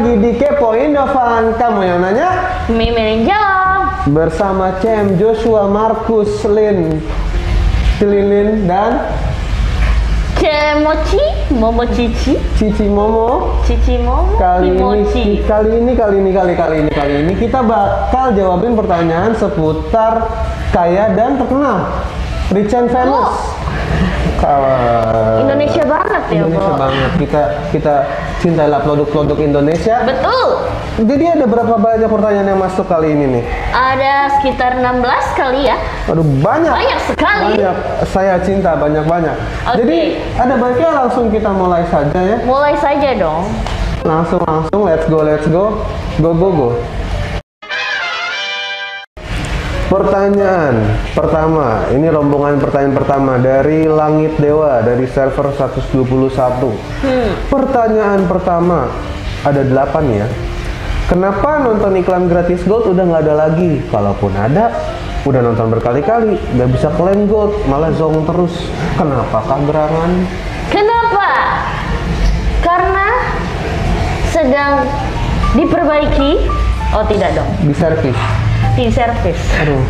lagi di Kepoin Dovan. Kamu yang nanya Mimin yang jawab. bersama Cem, Joshua, Markus, Lin, Cililin dan Cemochi, Momo Cici, Cici Momo. Cici Momo, Kali Kimochi. ini, kali ini, kali ini, kali kali ini, kali ini kita bakal jawabin pertanyaan seputar kaya dan terkenal, rich and famous. Kalau Indonesia banget ya, Indonesia Bo. banget. Kita kita cintailah produk-produk Indonesia. Betul. Jadi ada berapa banyak pertanyaan yang masuk kali ini nih? Ada sekitar 16 kali ya. Aduh banyak. Banyak sekali. Banyak. Saya cinta banyak-banyak. Oke. Jadi ada baiknya langsung kita mulai saja ya. Mulai saja dong. Langsung langsung let's go let's go. Go go go. Pertanyaan pertama, ini rombongan pertanyaan pertama dari Langit Dewa dari server 121. Hmm. Pertanyaan pertama ada delapan ya. Kenapa nonton iklan gratis gold udah nggak ada lagi? Kalaupun ada, udah nonton berkali-kali, nggak bisa klaim gold, malah zong terus. Kenapa kah gerangan? Kenapa? Karena sedang diperbaiki. Oh tidak dong, Di servis. Di servis. Aduh.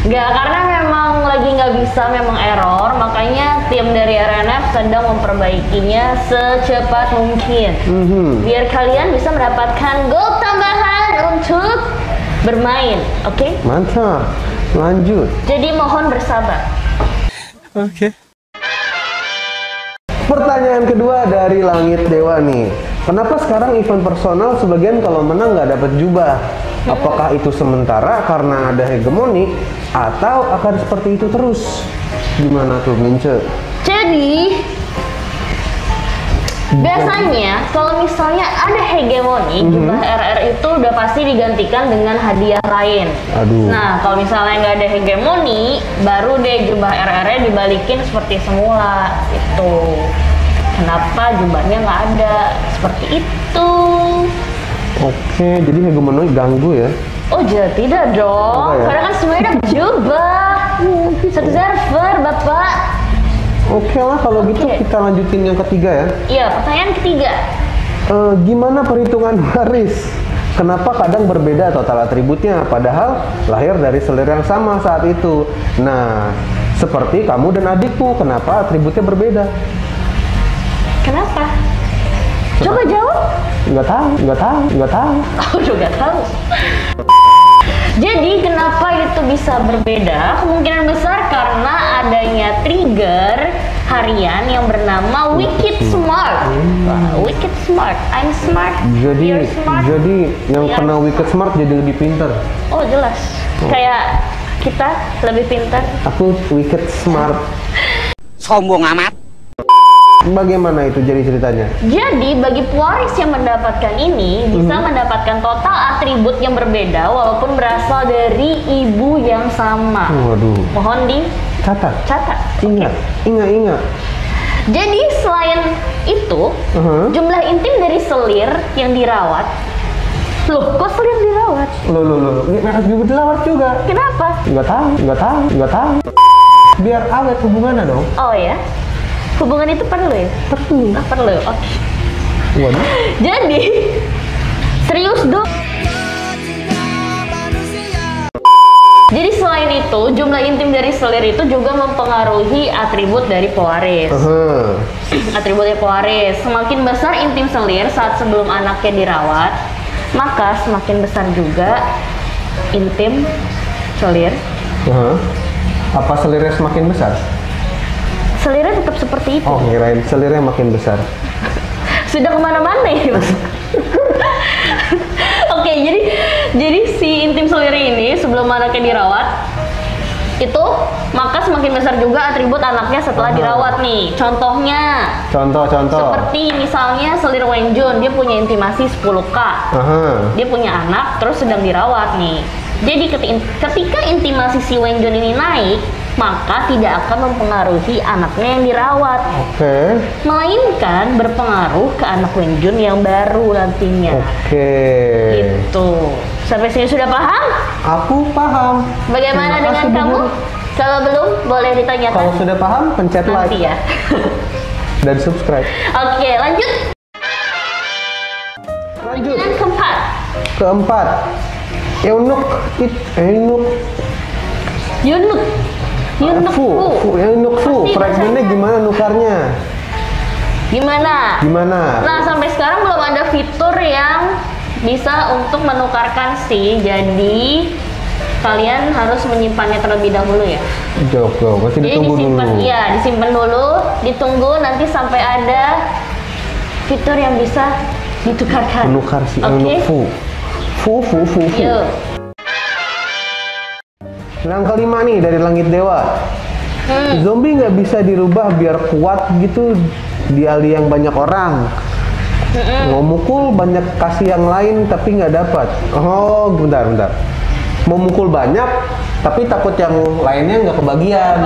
Nggak, karena memang lagi nggak bisa, memang error. Makanya tim dari RNF sedang memperbaikinya secepat mungkin. Mhm. Biar kalian bisa mendapatkan gold tambahan untuk bermain, oke? Mantap. Lanjut. Jadi mohon bersabar. Pertanyaan kedua dari Langit Dewa nih. Kenapa sekarang event personal sebagian kalau menang nggak dapat jubah? Apakah itu sementara karena ada hegemoni atau akan seperti itu terus? Gimana tuh Mince? Jadi biasanya kalau misalnya ada hegemoni, jubah RR itu udah pasti digantikan dengan hadiah lain. Aduh. Nah, kalau misalnya nggak ada hegemoni, baru deh jubah RR-nya dibalikin seperti semula. Itu. Kenapa jubahnya nggak ada? Seperti itu. Oke, jadi hegemoni ganggu ya? Oh, jadi tidak dong. Ya? Karena kan semuanya ada jubah. Satu server, Bapak. Oke lah kalau gitu Oke. kita lanjutin yang ketiga ya. Iya, pertanyaan ketiga. Eh, gimana perhitungan waris? Kenapa kadang berbeda total atributnya padahal lahir dari selir yang sama saat itu? Nah, seperti kamu dan adikku, kenapa atributnya berbeda? Kenapa? Coba jawab. Nggak tahu, nggak tahu, nggak tahu. Aku juga tahu. Jadi kenapa itu bisa berbeda? Kemungkinan besar karena adanya trigger harian yang bernama Wicked Smart. Wah, Wicked Smart. I'm smart. Jadi, You're smart. jadi yang We are kena wicked smart jadi lebih pintar. Oh jelas. Kayak kita lebih pintar. Aku wicked smart. sombong amat Bagaimana itu jadi ceritanya? Jadi bagi pewaris yang mendapatkan ini bisa mendapatkan total atribut yang berbeda walaupun berasal dari ibu yang sama. Waduh, Mohon catat, dicatat. ingat, ingat, ingat. Jadi selain itu, Uh-huh. jumlah intim dari selir yang dirawat. Loh, kok selir dirawat? Loh, loh, loh, juga dilawat juga. Kenapa? Nggak tahu, nggak tahu, nggak tahu. Biar awet hubungannya dong. Oh ya, hubungan itu perlu ya? Perlu. Ah, perlu. Oke. Waduh. Jadi serius dong. Jadi selain itu, jumlah intim dari selir itu juga mempengaruhi atribut dari pewaris. Aha. Atributnya pewaris. Semakin besar intim selir saat sebelum anaknya dirawat, maka semakin besar juga intim selir. Aha. Apa selirnya semakin besar? Seperti itu. Oh, kirain selirnya makin besar. Sudah ke mana-mana ya. Mas? Oke, jadi jadi si intim selir ini sebelum anaknya dirawat itu maka semakin besar juga atribut anaknya setelah dirawat nih. Contohnya Contoh, contoh. seperti misalnya selir Wenjun dia punya intimasi 10k. Aha. dia punya anak terus sedang dirawat nih. Jadi keti- ketika intimasi si Wenjun ini naik, maka tidak akan mempengaruhi anaknya yang dirawat, Oke. melainkan berpengaruh ke anak Wenjun yang baru nantinya. Oke. Gitu. Sampai sini sudah paham? Aku paham. Bagaimana Terima dengan kamu? Guru. Kalau belum, boleh ditanyakan Kalau sudah paham, pencet nanti like ya. dan subscribe. Oke, lanjut. Lanjut. Pertanyaan keempat. Keempat, Eunuch it Eunuch Yunuk. Yunuk Fu, Fu, Eunuch Fu, Pasti fragmentnya gimana nukarnya? Gimana? Gimana? Nah, sampai sekarang belum ada fitur yang bisa untuk menukarkan sih. Jadi kalian harus menyimpannya terlebih dahulu ya. Jok, berarti ditunggu disimpan, dulu. iya, disimpan dulu, ditunggu nanti sampai ada fitur yang bisa ditukarkan. Menukar si Oke. Eunuch Fu. Fu, Fu, Fu, Fu. Yuk. Yang kelima nih dari Langit Dewa. Hmm. Zombie nggak bisa dirubah biar kuat gitu di ali yang banyak orang. Mau mukul banyak kasih yang lain tapi nggak dapat. Oh, bentar, bentar. Mau mukul banyak tapi takut yang lainnya nggak kebagian.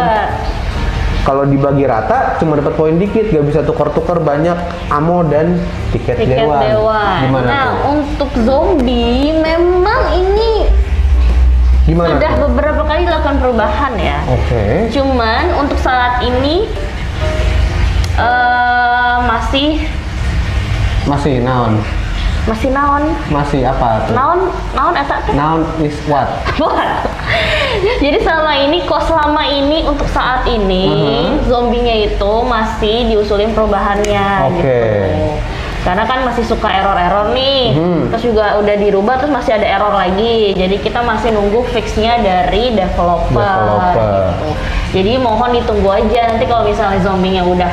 Kalau dibagi rata cuma dapat poin dikit, nggak bisa tukar-tukar banyak amo dan tiket, Tiket. Gimana nah, tuh? untuk zombie memang ini Gimana? sudah beberapa kali dilakukan perubahan ya. Oke. Cuman untuk saat ini eh masih Masih naon? masih naon Masih apa tuh? naon naon eta Noun is what? Jadi selama ini kok selama ini untuk saat ini Mhm. zombinya itu masih diusulin perubahannya Oke. gitu. Karena kan masih suka error-error nih. Mhm. Terus juga udah dirubah terus masih ada error lagi. Jadi kita masih nunggu fixnya dari developer. Developer. gitu. Jadi mohon ditunggu aja nanti kalau misalnya zombinya udah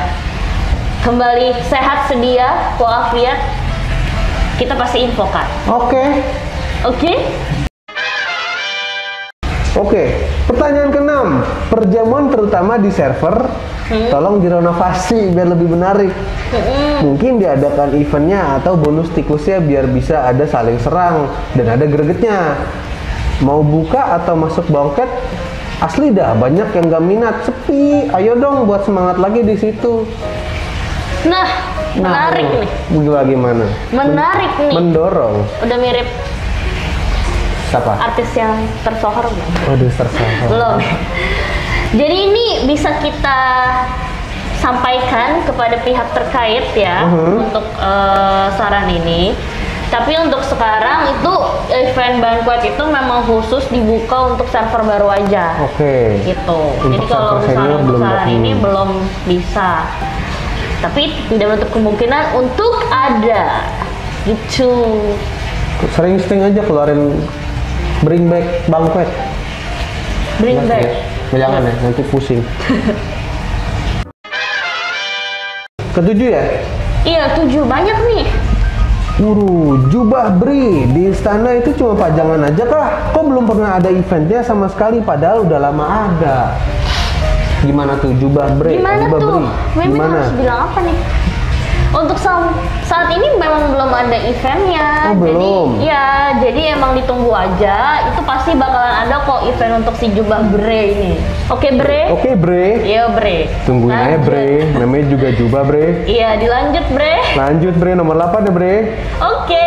kembali sehat sedia walafiat kita pasti infokan. Oke. Oke? Oke, pertanyaan keenam. Perjamuan terutama di server, tolong direnovasi biar lebih menarik. Mungkin diadakan eventnya atau bonus tikusnya biar bisa ada saling serang dan ada gregetnya. Mau buka atau masuk bangket? Asli dah, banyak yang gak minat, sepi. Ayo dong buat semangat lagi di situ. Nah, menarik nih. Gimana? Menarik nih. Mendorong. Udah mirip Siapa? artis yang tersohor belum? Waduh, tersalah. Belum. Jadi ini bisa kita sampaikan kepada pihak terkait ya Mhm. untuk eh, saran ini. Tapi untuk sekarang itu event banquet itu memang khusus dibuka untuk server baru aja. Oke. gitu. Untuk Jadi kalau misalnya untuk belum saran ini belum bisa. Tapi tidak menutup kemungkinan untuk ada gitu. Sering-sering aja keluarin bring back banquet. Bring Mas, back. ya? Jangan ya, nanti pusing. Ketujuh ya? Iya, tujuh banyak nih. Uru, jubah bri di istana itu cuma pajangan aja kah? Kok belum pernah ada eventnya sama sekali padahal udah lama ada. Gimana tuh jubah bri? Gimana jubah tuh? bri? Gimana? harus bilang apa nih? Untuk sa- saat ini memang belum ada eventnya. Oh, belum. Jadi, ya, jadi emang ditunggu aja. Itu pasti bakalan ada kok event untuk si jubah bre ini. Oke bre? Oke bre, Iya bre. tungguin aja bre. Namanya juga jubah bre. Iya, dilanjut bre. Lanjut bre nomor 8 ya bre. Oke.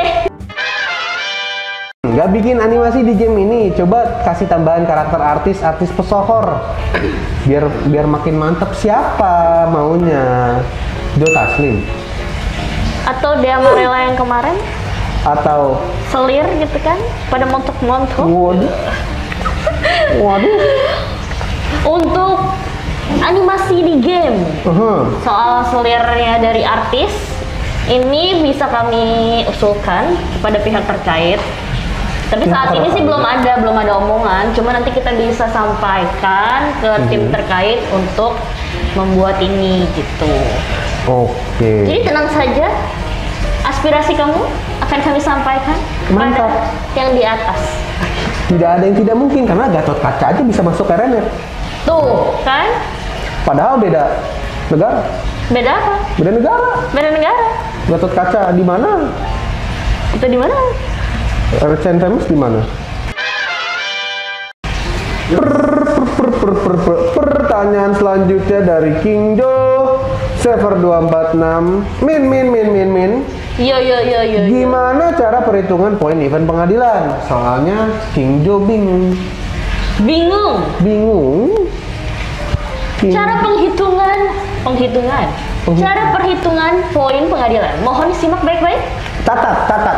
Nggak bikin animasi di game ini, coba kasih tambahan karakter artis-artis pesohor. Biar biar makin mantep siapa maunya. Jo Taslim Atau dia Amarela yang kemarin? Atau? Selir gitu kan? Pada montok-montok waduh. Waduh. untuk animasi di game. Uhum. soal selirnya dari artis ini bisa kami usulkan kepada pihak terkait. Tapi saat ini sih belum ada belum ada omongan. Cuma nanti kita bisa sampaikan ke tim terkait untuk membuat ini gitu Oke. jadi tenang saja aspirasi kamu akan kami sampaikan Mantap. yang di atas Tidak ada yang tidak mungkin karena Gatot Kaca aja bisa masuk ke RNF. tuh kan Padahal beda negara, beda apa beda negara. beda negara Gatot Kaca di mana? itu di mana RCN Famous di mana? Per- per- per- per- per- Pertanyaan selanjutnya dari King Jo Server 246 Min min min min min yo yo yo yo yo. Gimana cara perhitungan poin event pengadilan? Soalnya King Jo bingung bingung Bingung King- Cara penghitungan, penghitungan, Penghitungan. cara perhitungan poin pengadilan. Mohon disimak baik-baik. Tatat, tatat.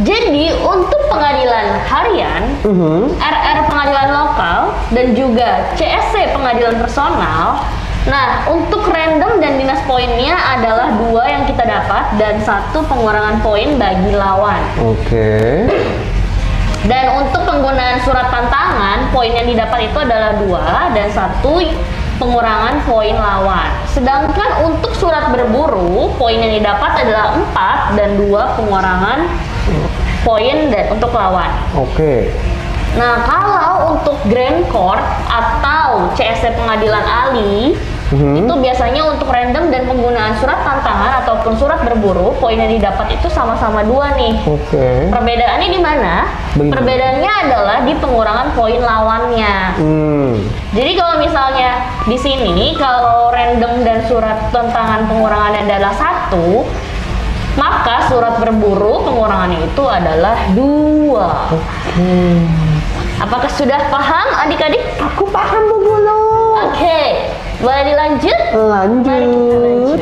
Jadi untuk pengadilan harian, Mhm. RR pengadilan lokal dan juga CSC pengadilan personal. Nah, untuk random dan dinas poinnya adalah dua yang kita dapat dan satu pengurangan poin bagi lawan. Oke. Dan untuk penggunaan surat tantangan, poin yang didapat itu adalah dua dan satu pengurangan poin lawan. Sedangkan untuk surat berburu, poin yang didapat adalah empat dan dua pengurangan poin dan untuk lawan. Oke. Nah, kalau untuk Grand Court atau CSC Pengadilan Ali, Mhm. itu biasanya untuk random dan penggunaan surat tantangan ataupun surat berburu, poin yang didapat itu sama-sama dua nih. Oke. Perbedaannya di mana? Perbedaannya adalah di pengurangan poin lawannya. Hmm. Jadi kalau misalnya di sini kalau random dan surat tantangan pengurangannya adalah satu, maka surat berburu pengurangannya itu adalah dua. Apakah sudah paham adik-adik? Aku paham Bu. Oke, boleh dilanjut? Lanjut. lanjut.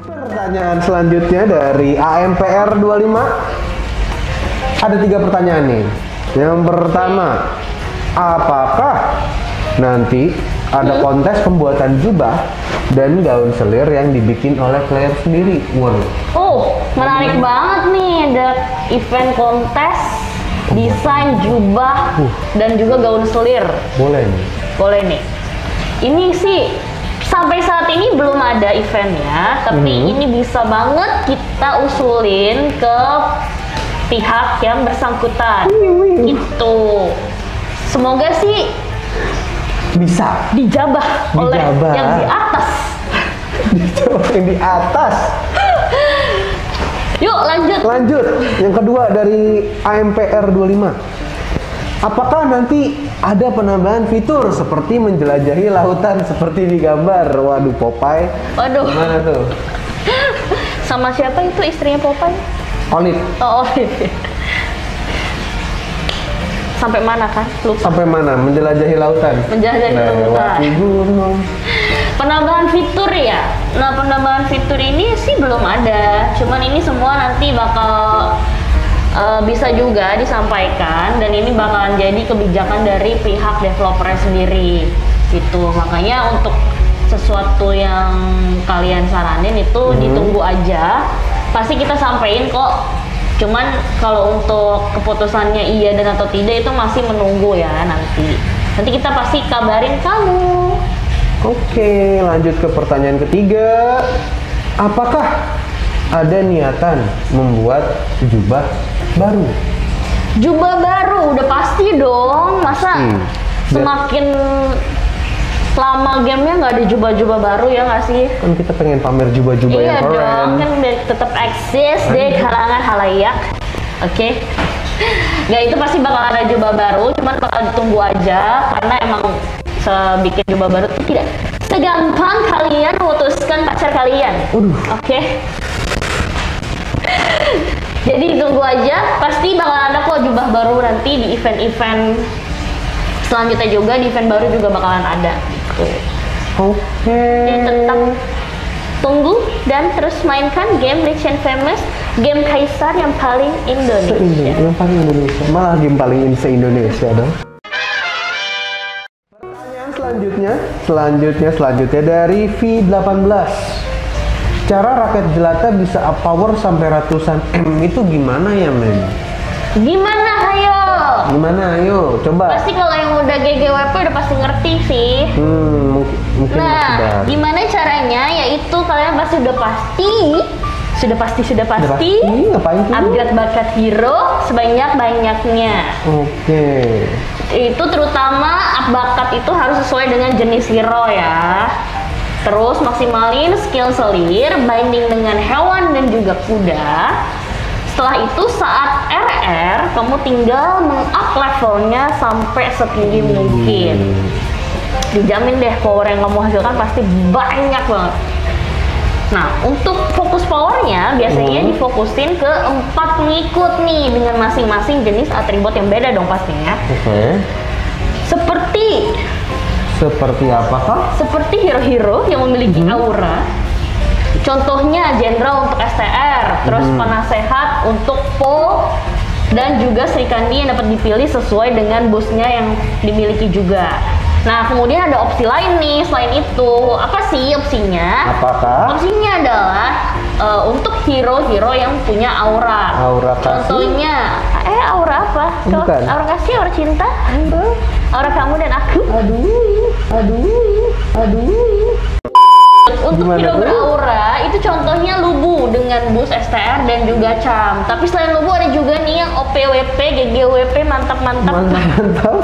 Pertanyaan selanjutnya dari AMPR 25. Ada tiga pertanyaan nih. Yang pertama, apakah nanti ada kontes pembuatan jubah dan gaun selir yang dibikin oleh player sendiri? Waduh. Oh, menarik banget nih ada event kontes desain jubah Uh. dan juga gaun selir. Boleh nih. Boleh nih. Ini sih sampai saat ini belum ada eventnya, tapi Mhm. ini bisa banget kita usulin ke pihak yang bersangkutan. Itu. Semoga sih Bisa. dijabah, oleh Dijabah. yang di atas. Coba yang di atas. Yuk lanjut. Lanjut, yang kedua dari AMPR 25. Apakah nanti ada penambahan fitur seperti menjelajahi lautan seperti di gambar? Waduh, Popeye. Waduh, Mana tuh? sama siapa itu istrinya Popeye? Olive. Oh, sampai mana kan? Lupa. Sampai mana? Menjelajahi lautan. Menjelajahi lautan. Lewati gunung. Penambahan fitur ya. Nah, penambahan fitur ini sih belum ada. Cuman ini semua nanti bakal eh, bisa juga disampaikan dan ini bakalan jadi kebijakan dari pihak developer sendiri. Gitu. Makanya untuk sesuatu yang kalian saranin itu ditunggu aja. Pasti kita sampein kok. Cuman kalau untuk keputusannya iya dan atau tidak itu masih menunggu ya nanti. Nanti kita pasti kabarin kamu. Oke, lanjut ke pertanyaan ketiga. Apakah ada niatan membuat jubah baru? Jubah baru udah pasti dong. Masa Hmm. semakin lama gamenya nggak ada jubah-jubah baru ya nggak sih? Kan kita pengen pamer jubah-jubah iya yang keren. dong, kan biar tetap eksis di kalangan halayak. Oke. Ya itu pasti bakal ada jubah baru, cuman bakal ditunggu aja karena emang sebikin jubah baru itu tidak segampang kalian memutuskan pacar kalian. Oke. Jadi tunggu aja, pasti bakal ada kok jubah baru nanti di event-event selanjutnya juga di event baru juga bakalan ada. Gitu. Oke. Jadi tetap tunggu dan terus mainkan game Rich and Famous, game Kaisar yang paling Indonesia. yang paling Indonesia. Malah game paling in se-Indonesia dong. Pertanyaan selanjutnya, selanjutnya, selanjutnya dari V18. Cara raket jelata bisa up power sampai ratusan M itu gimana ya, men? Gimana ayo? Gimana? Ayo, coba. Pasti kalau yang udah GGWP udah pasti ngerti sih. Hmm, mungkin, mungkin Nah, sudah. gimana caranya? Yaitu kalian pasti udah pasti, sudah pasti, sudah Udah pasti, pasti, ngapain tuh? upgrade bakat hero sebanyak-banyaknya. Oke. Itu terutama up bakat itu harus sesuai dengan jenis hero ya. Terus maksimalin skill selir, binding dengan hewan dan juga kuda. Setelah itu saat RR, kamu tinggal meng-up levelnya sampai setinggi mungkin. Dijamin deh power yang kamu hasilkan pasti banyak banget. Nah, untuk fokus powernya biasanya Hmm. difokusin ke empat pengikut nih dengan masing-masing jenis atribut yang beda dong pastinya. Oke. Seperti Seperti apakah? seperti hero-hero yang memiliki Hmm. aura, Contohnya jenderal untuk STR, terus Hmm. penasehat untuk PO dan juga Sri Kandi yang dapat dipilih sesuai dengan busnya yang dimiliki juga. Nah, kemudian ada opsi lain nih selain itu. Apa sih opsinya? Apakah? Opsinya adalah eh, untuk hero-hero yang punya aura. Aura kasih? Contohnya, eh aura apa? Bukan. Aura kasih, aura cinta? Aura kamu dan aku? Aduh, aduh, aduh. Untuk Gimana tuh? beraura itu contohnya Lubu dengan bus STR dan juga Cam. Tapi selain Lubu ada juga nih yang OPWP, GGWP mantap-mantap. Mantap, mantap.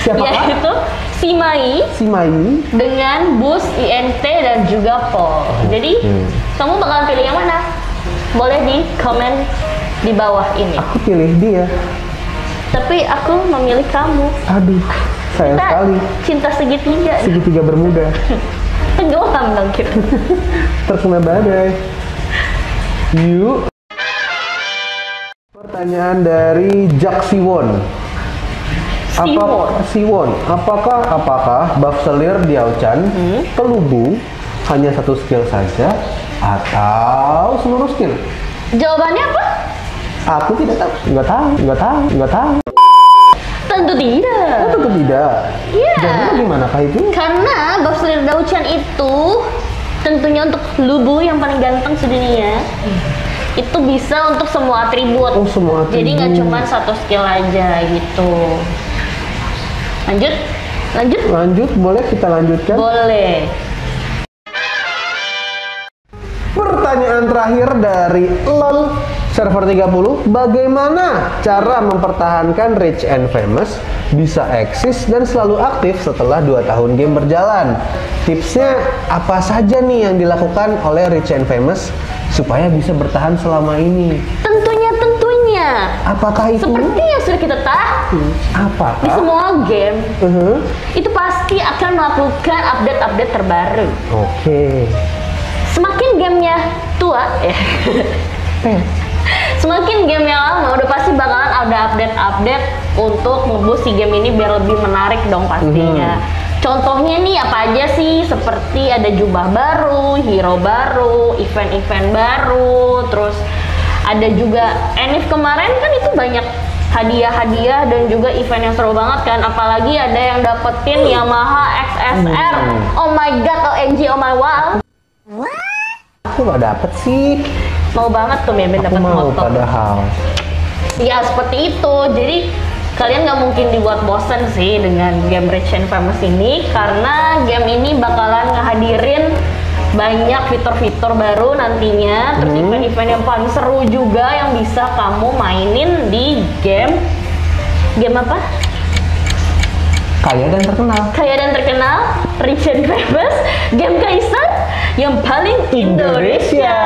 Siapa? Yaitu Simai Si Mai. dengan bus INT dan juga Pol. Jadi Hmm. kamu bakalan pilih yang mana? Boleh di komen di bawah ini. Aku pilih dia. Tapi aku memilih kamu. Aduh, sayang Kita sekali. cinta segitiga. Segitiga bermuda. Tenggelam dong kita. Terkena badai. Yuk. Pertanyaan dari Jack Siwon. Siwon. Siwon, apakah apakah buff selir Diauchan Hmm? kelubu hanya satu skill saja atau seluruh skill? Jawabannya apa? Aku tidak tahu, nggak tahu, nggak tahu, nggak tahu. Tentu tidak. Oh, tentu tidak. Iya. Jadi bagaimanakah itu? Karena Bowser Dauchan itu tentunya untuk Lubu yang paling ganteng sedunia itu bisa untuk semua atribut. Oh, semua Jadi nggak atribut. cuma satu skill aja gitu. Lanjut, lanjut, Lanjut, boleh kita lanjutkan? boleh. Pertanyaan terakhir dari LOL server 30, bagaimana cara mempertahankan Rich and Famous bisa eksis dan selalu aktif setelah 2 tahun game berjalan? Tipsnya apa saja nih yang dilakukan oleh Rich and Famous supaya bisa bertahan selama ini? Tentunya, tentunya. Apakah itu? Seperti yang sudah kita tahu, di Apakah? semua game Uh-huh. itu pasti akan melakukan update-update terbaru. Oke. Semakin gamenya tua, Eh, Semakin game yang lama udah pasti bakalan ada update-update untuk ngeboost si game ini biar lebih menarik dong pastinya. Contohnya nih apa aja sih? Seperti ada jubah baru, hero baru, event-event baru, terus ada juga Enif kemarin kan itu banyak hadiah-hadiah dan juga event yang seru banget kan apalagi ada yang dapetin Yamaha XSR Hmm. oh my god OMG oh my wow aku nggak dapet sih. Mau banget tuh Mimin dapat motor padahal. Ya seperti itu. Jadi kalian nggak mungkin dibuat bosen sih dengan game Rich and Famous ini karena game ini bakalan ngehadirin banyak fitur-fitur baru nantinya terus Hmm. event-event yang paling seru juga yang bisa kamu mainin di game game apa? Kaya dan terkenal. Kaya dan terkenal Rich and Famous game kaisar yang paling Indonesia.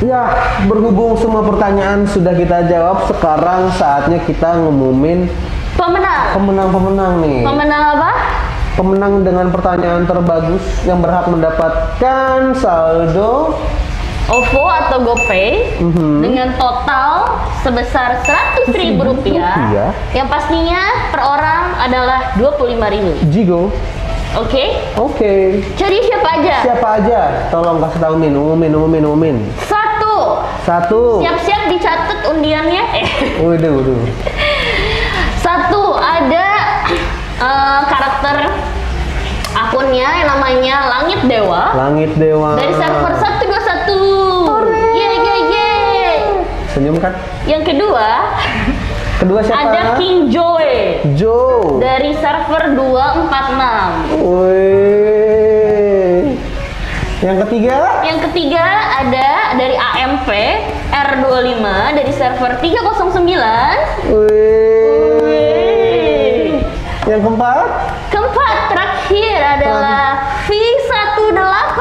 Ya, berhubung semua pertanyaan sudah kita jawab, sekarang saatnya kita ngumumin Pemenang. pemenang-pemenang nih. Pemenang apa? Pemenang dengan pertanyaan terbagus yang berhak mendapatkan saldo OVO atau GoPay Mhm. dengan total sebesar 100.000 ribu rupiah. rupiah. Yang pastinya per orang adalah 25.000. Jigo. Oke? Oke. Jadi siapa aja? Siapa aja? Tolong kasih tahu Min, umumin, umumin, umumin. Satu. Satu. Siap-siap dicatat undiannya. Waduh, waduh. Satu ada eh, karakter akunnya yang namanya Langit Dewa Langit Dewa. dari server 121. Ye ye ye. Senyum kan? Yang kedua Kedua siapa? ada King Joy. Joe. dari server 246. Wih. Yang ketiga? Yang ketiga ada dari AMP R25 dari server 309. Wih. Yang keempat? Keempat terakhir adalah V18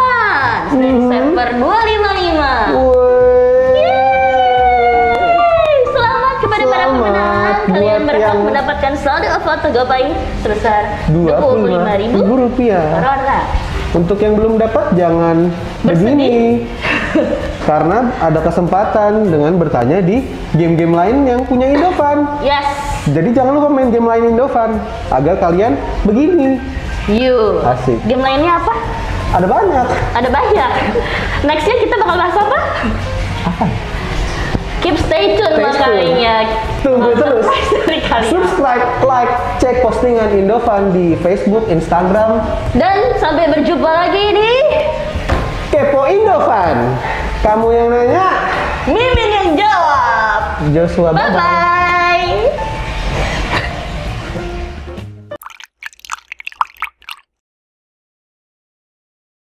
dari Mhm. server 255. Wih. Yeay, Selamat kepada para Selamat pemenang. Kalian berhak yang- mendapatkan saldo foto GoPay sebesar Dua puluh lima 25.000 ribu rupiah. per orang. Untuk yang belum dapat jangan begini. Karena ada kesempatan dengan bertanya di game-game lain yang punya Indofan. Yes. Jadi jangan lupa main game lain Indofan agar kalian begini. You. Asik. Game lainnya apa? Ada banyak. Ada banyak. Nextnya kita bakal bahas apa? Apa? Keep stay tune Stay tune. makanya. Tunggu terus. Subscribe, like, cek postingan Indovan di Facebook, Instagram, Dan sampai berjumpa lagi di Kepo Indovan. Kamu yang nanya, Mimin yang jawab. Joshua Bye bye-bye. bye.